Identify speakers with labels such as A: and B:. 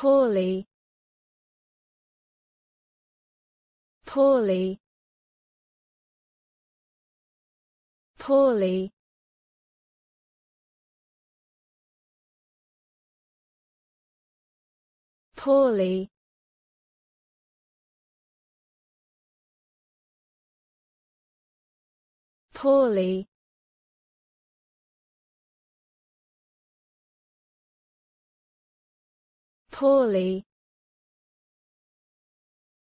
A: poorly. Poorly. Poorly. Poorly. Poorly poorly